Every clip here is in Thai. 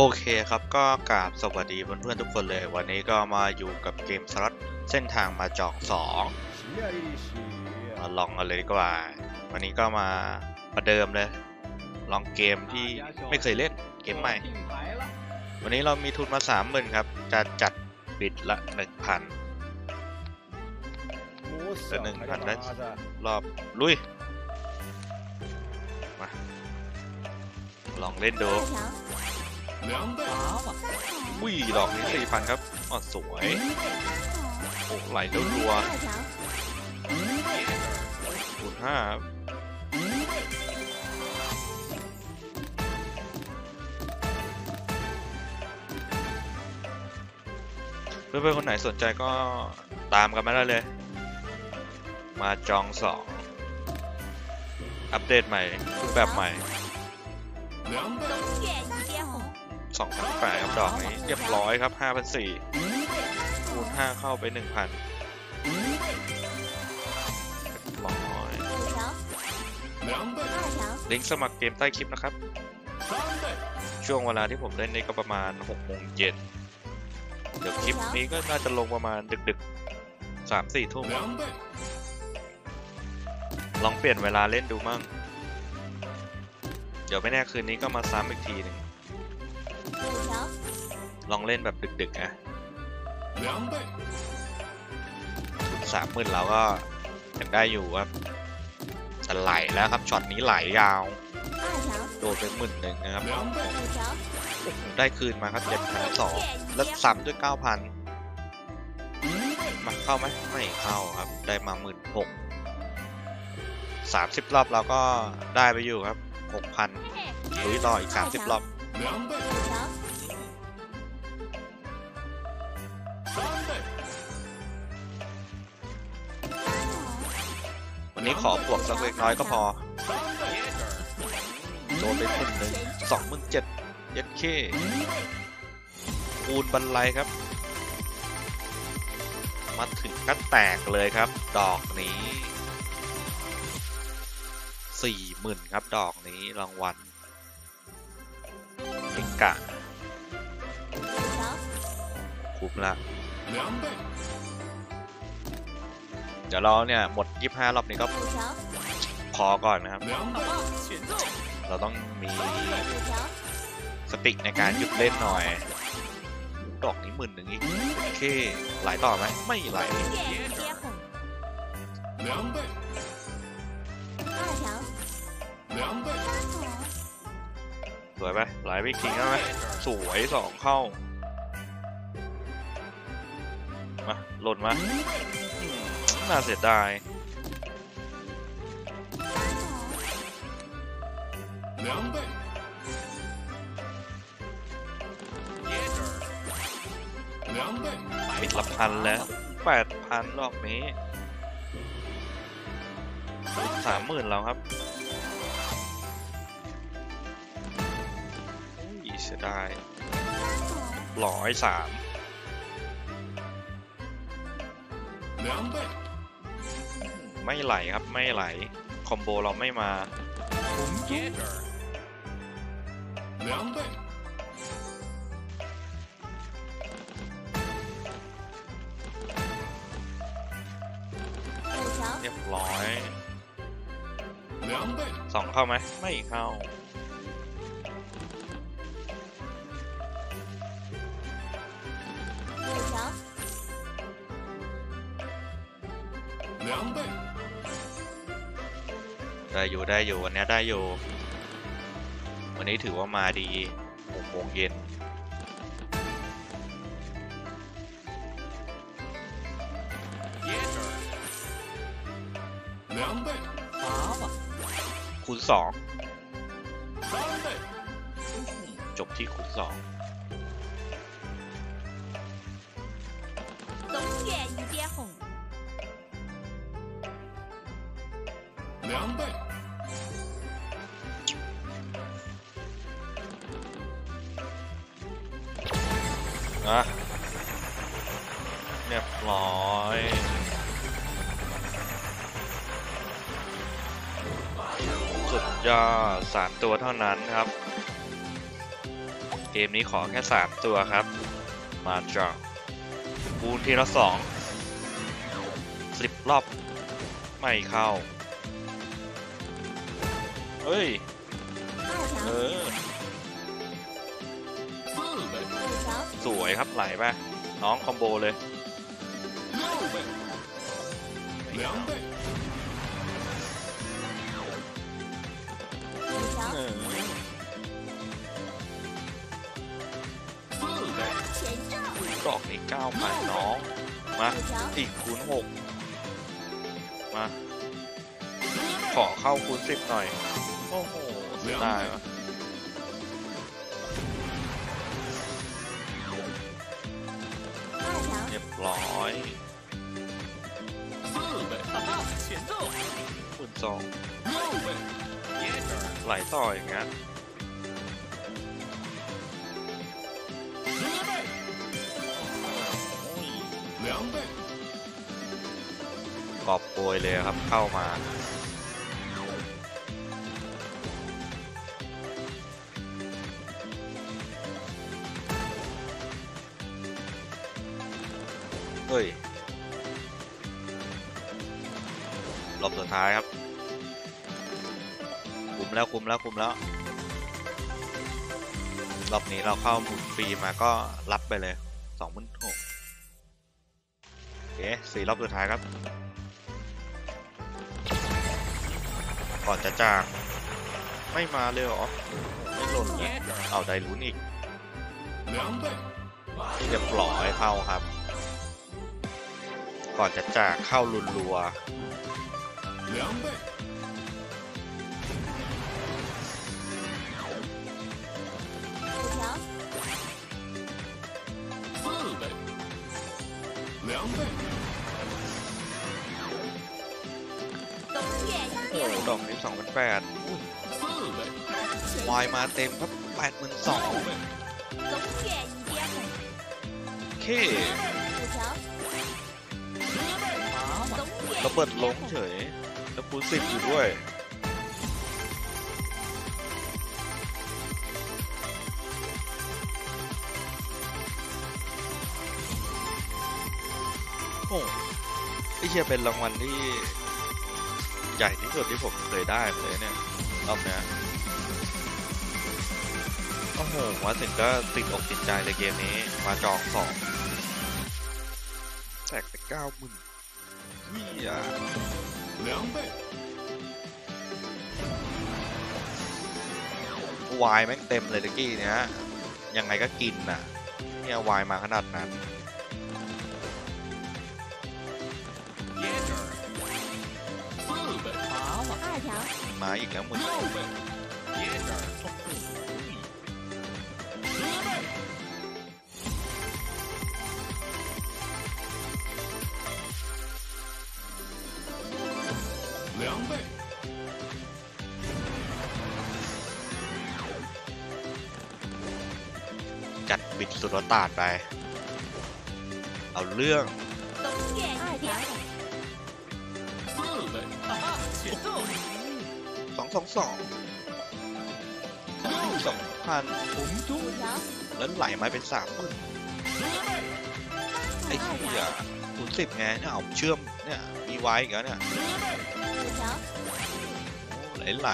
โอเคครับก็กราบสวัสดีเพื่อนๆทุกคนเลย วันนี้ก็มาอยู่กับเกมสล็อตเส้นทางมาจอกสองมาลองกันเลยดีกว่า วันนี้ก็มาประเดิมเลย ลองเกมที่ไม่เคยเล่นเกมใหม่ วันนี้เรามีทุนมาสามหมื่นครับ จะจัดบิดละหนึ่งพันละหนึ่งพันได้รอบลุยมาลองเล่นดู อุ้ยดอกนี้สี่พันครับอ๋อสวยโอ้ไหลรัว大条，ๆคูณห้าครับเพื่อนๆคนไหนสนใจก็ตามกันมาได้เลย มาจองสองอัปเดตใหม่รูปแบบใหม่ 2,800ครับดอกนี้เรียบร้อยครับ5,400คูณ5เข้าไป 1,000ร้อยลิงก์สมัครเกมใต้คลิปนะครับ ช่วงเวลาที่ผมเล่นนี่ก็ประมาณ6โมงเย็นเดี๋ยวคลิปนี้ก็น่าจะลงประมาณดึกๆสามสี่ทุ่มลองเปลี่ยนเวลาเล่นดูมั่ง เดี๋ยวไม่แน่คืนนี้ก็มาซ้ำอีกทีหนึ่ง ลองเล่นแบบดึกๆนะสามหมื่นเราก็ยังได้อยู่ครับจะไหลแล้วครับช็อตนี้ไหลยาว โดนไปหมื่นหนึ่งนะครับ ได้คืนมาครับเจ็ดพันสองแล้วซ้ำด้วยเก้าพันมาเข้าไหมไม่เข้าครับ ได้มาหมื่นหกสามสิบรอบเราก็ได้ไปอยู่ครับหกพันลุยต่ออีกสามสิบรอบ วันนี้ขอบวกสักเล็กน้อยก็พอโดนไปหมื่นหนึ่งสองหมื่นเจ็ดเย็ดเคคูณบันไลครับ มาถึงก็แตกเลยครับ ดอกนี้สี่หมื่นครับดอกนี้รางวัลเองกะ五条，คุ้มละ เดี๋ยวเราเนี่ยหมด 25 รอบนี้ก็พอก่อนนะครับ เราต้องมีสติในการหยุดเล่นหน่อย ดอกนี้หมื่นหนึ่งอีกโอเคไหลต่อไหมไม่ไหลสวยไหมไหลไปคิงแล้ไหมสวยสองเข้า มาหล่นมา น่าเสียดายปิดละพันแล้วแปดพันรอบนี้สามหมื่นแล้วครับอุ้ยเสียดายร้อยสาม ไม่ไหลครับไม่ไหล คอมโบเราไม่มา五条，เรียบร้อยสองเข้าไหมไม่เข้า ได้อยู่ได้อยู่วันนี้ได้อยู่ วันนี้ถือว่ามาดีหกโมงเย็น คูณสองจบที่คูณสอง 东岳一点红， เรียบร้อยสุดยอดสามตัวเท่านั้นครับ เกมนี้ขอแค่สามตัวครับ มาจากบูนทีละสองสิบรอบ ไม่เข้า เฮ้ย เออ สวยครับไหลไปน้องคอมโบเลย 两倍，五条 เอ，อ 四倍，前兆， ดอกนี้เก้าพันน้อง มา 五条， อีกคูณหกมา ขอเข้าคูณสิบหน่อย โอ้โหเสียดายวะ 二条， เรียบร้อย หมื่นสองไหลต่ออย่างงั้นกอบโกยเลยครับเข้ามาเฮ้ย รอบสุดท้ายครับ คุมแล้วคุมแล้วคุมแล้ว รอบนี้เราเข้าหมุนฟรีมาก็รับไปเลยสองหมื่นหกเอ๊สี่รอบสุดท้ายครับ ก่อนจะจากไม่มาเลยหรอ ไม่หล่นเลยเอาได้ลุ้นอีกเรียปล่อยเข้าครับ ก่อนจะจากเข้าลุนรัว 两倍，五条，四倍，两倍，东岳一 ๆ โอ้ 跌 โห 红， ดอกนี้สองพันแปด 四倍， 前 วายมาเต็มครับแปดหมื่นสอง 六倍，东岳一跌红， เค 五条，东岳 ระเบิด 一 ล 跌 ง 红 เฉ，ย แล้วคูณสิบอยู่ด้วยโอ้ไอเชียเป็นรางวัลที่ ใหญ่ที่สุดที่ผมเคยได้เลยเนี่ยรอบเนี้ยโอ้โหมาถึงก็ติดอกติดใจเลยเกมนี้ มาจองสองแตกไปเก้าหมื่นเฮีย 两倍。วายแม่งเต็มเลยตะกี้เนี้ยยังไงก็กินน่ะ เนี่ยวายมาขนาดนั้น มาอีกแล้วมึง จัดบิดสุดตาดไป เอาเรื่องสองสองสองสองพันแล้วไหลมาเป็นสามพันไอ้เหี้ยศูนสิบไงเนี่ยเอาเชื่อมเนี่ยมีไว้อีกแล้เนี่ยไหลไหล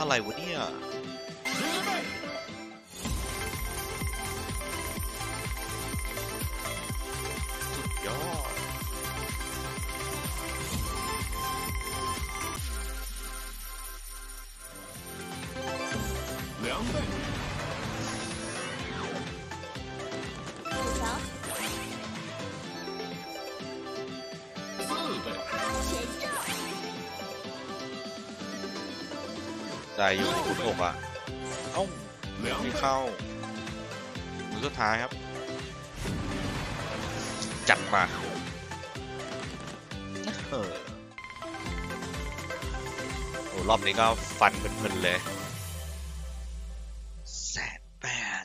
อะไรวะเนี่ยสุดยอด两倍 ได้อยู่คูณหกอะเอ้า两ไม่倍，เข้าหมือสุดท้ายครับ จัดมาเออโอ้รอบนี้ก็ฟันเพลินๆเลยแสนแปด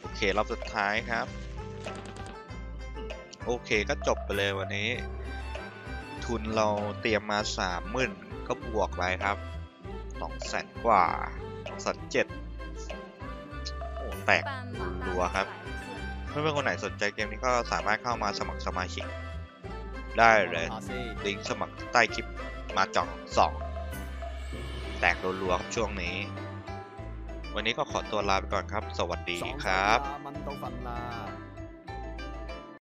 โอเค รอบสุดท้ายครับ โอเคก็จบไปเลยวันนี้ ทุนเราเตรียมมาสามหมื่นก็บวกไปครับสองแสนกว่าสองแสเจ็ดโอ้แตกรัวครับเพื่อนๆคนไหนสนใจเกมนี้ก็สามารถเข้ามาสมัครสมาชิก ได้เลยลิงก์สมัครใต้คลิปมาจองสองแตกรัวครับช่วงนี้ วันนี้ก็ขอตัวลาไปก่อนครับ สวัสดีครับ